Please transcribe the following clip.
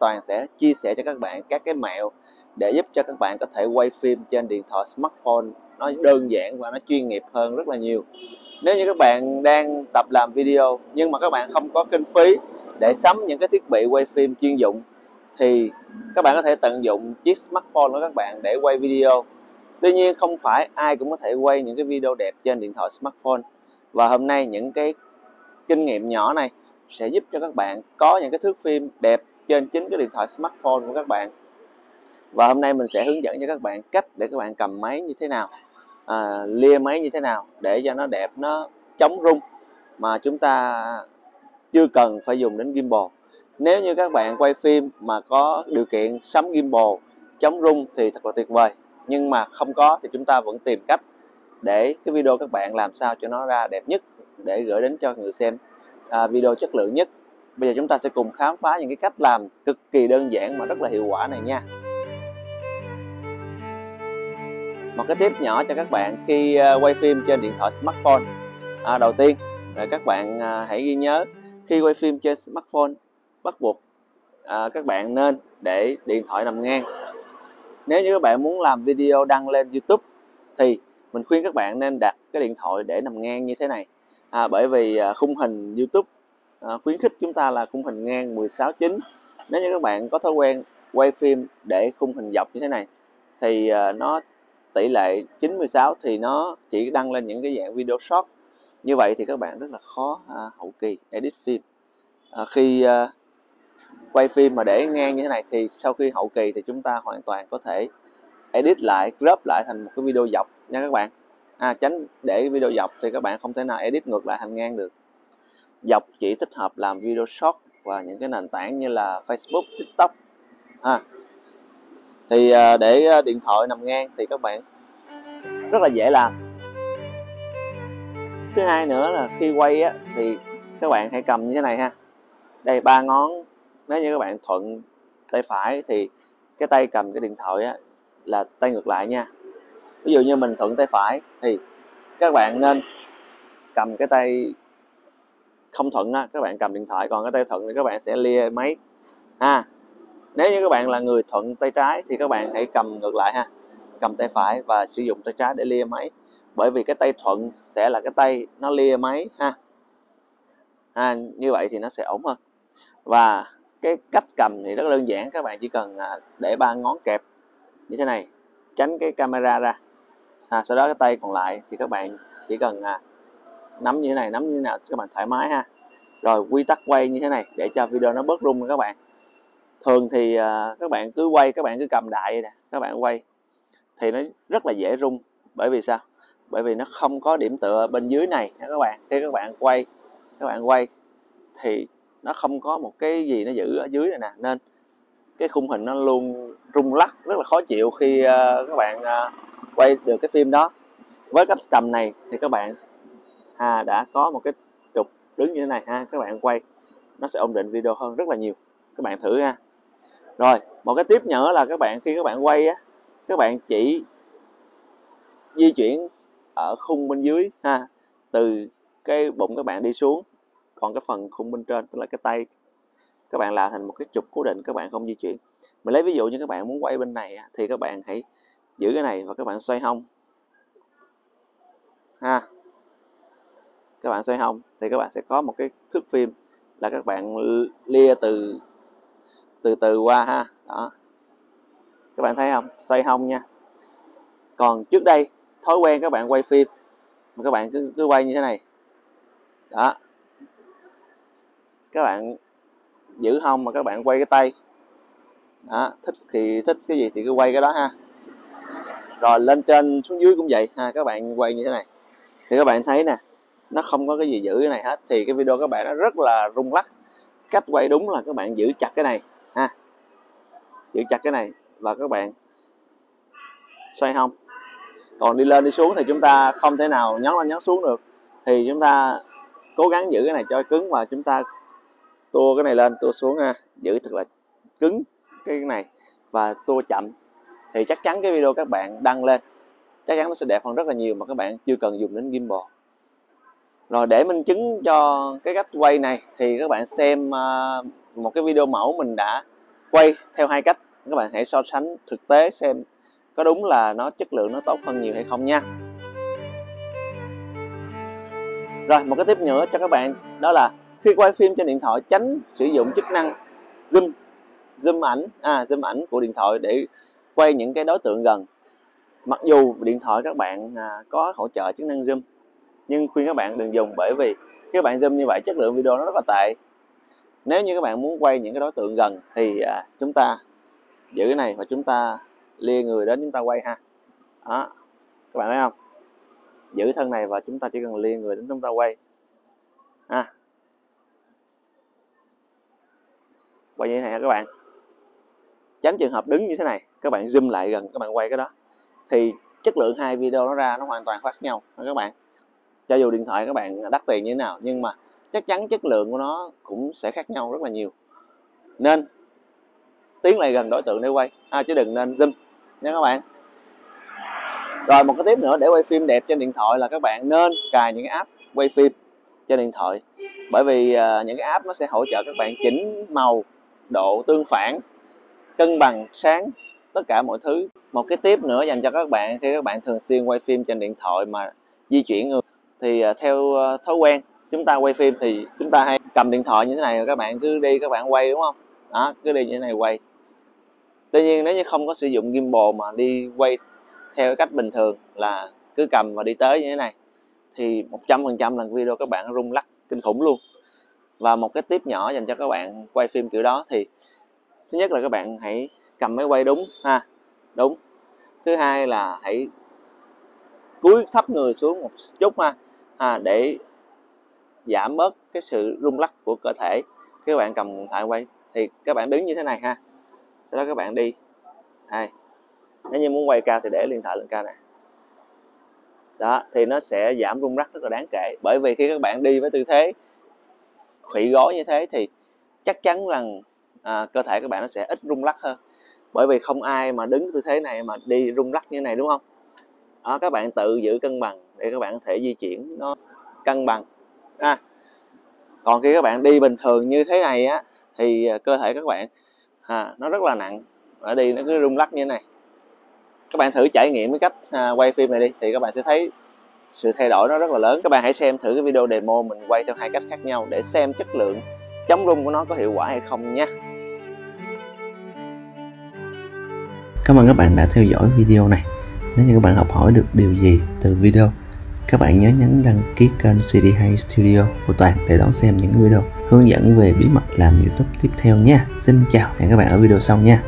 Toàn sẽ chia sẻ cho các bạn các cái mẹo để giúp cho các bạn có thể quay phim trên điện thoại, smartphone nó đơn giản và nó chuyên nghiệp hơn rất là nhiều. Nếu như các bạn đang tập làm video nhưng mà các bạn không có kinh phí để sắm những cái thiết bị quay phim chuyên dụng, thì các bạn có thể tận dụng chiếc smartphone của các bạn để quay video. Tuy nhiên không phải ai cũng có thể quay những cái video đẹp trên điện thoại, smartphone. Và hôm nay những cái kinh nghiệm nhỏ này sẽ giúp cho các bạn có những cái thước phim đẹp trên chính cái điện thoại smartphone của các bạn. Và hôm nay mình sẽ hướng dẫn cho các bạn cách để các bạn cầm máy như thế nào à, lia máy như thế nào để cho nó đẹp nó chống rung mà chúng ta chưa cần phải dùng đến gimbal. Nếu như các bạn quay phim mà có điều kiện sắm gimbal chống rung thì thật là tuyệt vời. Nhưng mà không có thì chúng ta vẫn tìm cách để cái video các bạn làm sao cho nó ra đẹp nhất để gửi đến cho người xem à, video chất lượng nhất bây giờ chúng ta sẽ cùng khám phá những cái cách làm cực kỳ đơn giản mà rất là hiệu quả này nha. Một cái tip nhỏ cho các bạn khi ờ, quay phim trên điện thoại smartphone. À, đầu tiên là các bạn à, hãy ghi nhớ khi quay phim trên smartphone bắt buộc à, các bạn nên để điện thoại nằm ngang. Nếu như các bạn muốn làm video đăng lên YouTube thì mình khuyên các bạn nên đặt cái điện thoại để nằm ngang như thế này. À, bởi vì à, khung hình YouTube à, khuyến khích chúng ta là khung hình ngang 16 9 nếu như các bạn có thói quen quay phim để khung hình dọc như thế này thì à, nó tỷ lệ 96 thì nó chỉ đăng lên những cái dạng video short. Như vậy thì các bạn rất là khó à, hậu kỳ edit phim. À, khi à, quay phim mà để ngang như thế này thì sau khi hậu kỳ thì chúng ta hoàn toàn có thể edit lại crop lại thành một cái video dọc nha các bạn. À, tránh để video dọc thì các bạn không thể nào edit ngược lại thành ngang được dọc chỉ thích hợp làm video short và những cái nền tảng như là Facebook, TikTok Ha. thì à, để à, điện thoại nằm ngang thì các bạn rất là dễ làm. Thứ hai nữa là khi quay á, thì các bạn hãy cầm như thế này ha. Đây ba ngón nếu như các bạn thuận tay phải thì cái tay cầm cái điện thoại á, là tay ngược lại nha. Ví dụ như mình thuận tay phải thì các bạn nên cầm cái tay không thuận á, các bạn cầm điện thoại còn cái tay thuận thì các bạn sẽ lia máy. Ha nếu như các bạn là người thuận tay trái thì các bạn hãy cầm ngược lại ha cầm tay phải và sử dụng tay trái để lia máy. Bởi vì cái tay thuận sẽ là cái tay nó lia máy ha. À, như vậy thì nó sẽ ổn hơn. Và cái cách cầm thì rất đơn giản các bạn chỉ cần à, để ba ngón kẹp như thế này tránh cái camera ra. À, sau đó cái tay còn lại thì các bạn chỉ cần à, nắm như thế này nắm như thế nào các bạn thoải mái ha. Rồi quy tắc quay như thế này để cho video nó bớt rung các bạn. Thường thì à, các bạn cứ quay các bạn cứ cầm đại nè các bạn quay thì nó rất là dễ rung. Bởi vì sao? Bởi vì nó không có điểm tựa bên dưới này nha các bạn. Khi các bạn quay các bạn quay thì nó không có một cái gì nó giữ ở dưới này nè. Nên cái khung hình nó luôn rung lắc rất là khó chịu khi uh, các bạn uh, quay được cái phim đó. Với cách cầm này thì các bạn ha, đã có một cái trục đứng như thế này ha, các bạn quay, nó sẽ ổn định video hơn rất là nhiều. Các bạn thử ha. Rồi, một cái tiếp nữa là các bạn, khi các bạn quay á, các bạn chỉ di chuyển ở khung bên dưới ha, từ cái bụng các bạn đi xuống, còn cái phần khung bên trên, tức là cái tay, các bạn làm thành một cái trục cố định, các bạn không di chuyển. Mình lấy ví dụ như các bạn muốn quay bên này thì các bạn hãy giữ cái này và các bạn xoay hông. Ha các bạn xoay hông thì các bạn sẽ có một cái thước phim là các bạn lia từ từ từ qua ha. Đó. Các bạn thấy không? Xoay hông nha. Còn trước đây, thói quen các bạn quay phim, mà các bạn cứ cứ quay như thế này. Đó. Các bạn giữ hông mà các bạn quay cái tay. Đó. Thích thì thích, cái gì thì cứ quay cái đó ha. Rồi lên trên xuống dưới cũng vậy. Ha các bạn quay như thế này. Thì các bạn thấy nè nó không có cái gì giữ cái này hết. Thì cái video các bạn nó rất là rung lắc. Cách quay đúng là các bạn giữ chặt cái này, ha. Giữ chặt cái này và các bạn xoay hông. Còn đi lên đi xuống thì chúng ta không thể nào nhấn lên nhấn xuống được. Thì chúng ta cố gắng giữ cái này cho cứng và chúng ta tua cái này lên, tua xuống, ha. Giữ thật là cứng cái này và tua chậm. Thì chắc chắn cái video các bạn đăng lên, chắc chắn nó sẽ đẹp hơn rất là nhiều mà các bạn chưa cần dùng đến gimbal rồi để minh chứng cho cái cách quay này thì các bạn xem à, một cái video mẫu mình đã quay theo hai cách. Các bạn hãy so sánh thực tế xem có đúng là nó chất lượng nó tốt hơn nhiều hay không nha. Rồi một cái tiếp nữa cho các bạn đó là khi quay phim trên điện thoại tránh sử dụng chức năng zoom zoom ảnh à zoom ảnh của điện thoại để quay những cái đối tượng gần. Mặc dù điện thoại các bạn à, có hỗ trợ chức năng zoom nhưng khuyên các bạn đừng dùng bởi vì các bạn zoom như vậy chất lượng video nó rất là tệ. Nếu như các bạn muốn quay những cái đối tượng gần thì à, chúng ta giữ cái này và chúng ta lia người đến chúng ta quay ha. Đó các bạn thấy không? Giữ thân này và chúng ta chỉ cần lia người đến chúng ta quay. Ha quay như thế này các bạn? Tránh trường hợp đứng như thế này các bạn zoom lại gần các bạn quay cái đó. Thì chất lượng hai video nó ra nó hoàn toàn khác nhau các bạn? Cho dù điện thoại các bạn đắt tiền như thế nào nhưng mà chắc chắn chất lượng của nó cũng sẽ khác nhau rất là nhiều. Nên tiến lại gần đối tượng để quay. À, chứ đừng nên zoom nha các bạn. Rồi một cái tiếp nữa để quay phim đẹp trên điện thoại là các bạn nên cài những cái app quay phim trên điện thoại. Bởi vì uh, những cái app nó sẽ hỗ trợ các bạn chỉnh màu độ tương phản cân bằng sáng tất cả mọi thứ. Một cái tiếp nữa dành cho các bạn khi các bạn thường xuyên quay phim trên điện thoại mà di chuyển người thì à, theo à, thói quen chúng ta quay phim thì chúng ta hay cầm điện thoại như thế này rồi các bạn cứ đi, các bạn quay, đúng không? Đó, cứ đi như thế này quay. Tuy nhiên nếu như không có sử dụng gimbal mà đi quay theo cách bình thường là cứ cầm và đi tới như thế này, thì 100% lần video các bạn rung lắc kinh khủng luôn. Và một cái tip nhỏ dành cho các bạn quay phim kiểu đó thì thứ nhất là các bạn hãy cầm máy quay đúng ha, đúng. Thứ hai là hãy cúi thấp người xuống một chút ha à, để giảm bớt cái sự rung lắc của cơ thể. Các bạn cầm điện thoại quay thì các bạn đứng như thế này ha. Sau đó các bạn đi. Ai nếu như muốn quay cao thì để điện thoại lên cao này đó thì nó sẽ giảm rung lắc rất là đáng kể. Bởi vì khi các bạn đi với tư thế khủy gối như thế thì chắc chắn rằng à, cơ thể các bạn nó sẽ ít rung lắc hơn. Bởi vì không ai mà đứng tư thế này mà đi rung lắc như này đúng không? Đó, các bạn tự giữ cân bằng để các bạn có thể di chuyển nó cân bằng. À, còn khi các bạn đi bình thường như thế này á thì à, cơ thể các bạn à, nó rất là nặng. Ở đi nó cứ rung lắc như thế này. Các bạn thử trải nghiệm cái cách à, quay phim này đi thì các bạn sẽ thấy sự thay đổi nó rất là lớn. Các bạn hãy xem thử cái video demo mình quay theo hai cách khác nhau để xem chất lượng chống rung của nó có hiệu quả hay không nha. Cảm ơn các bạn đã theo dõi video này. Nếu như các bạn học hỏi được điều gì từ video, các bạn nhớ nhấn đăng ký kênh CD2 Studio của Toàn để đón xem những video hướng dẫn về bí mật làm YouTube tiếp theo nha. Xin chào, hẹn các bạn ở video sau nha.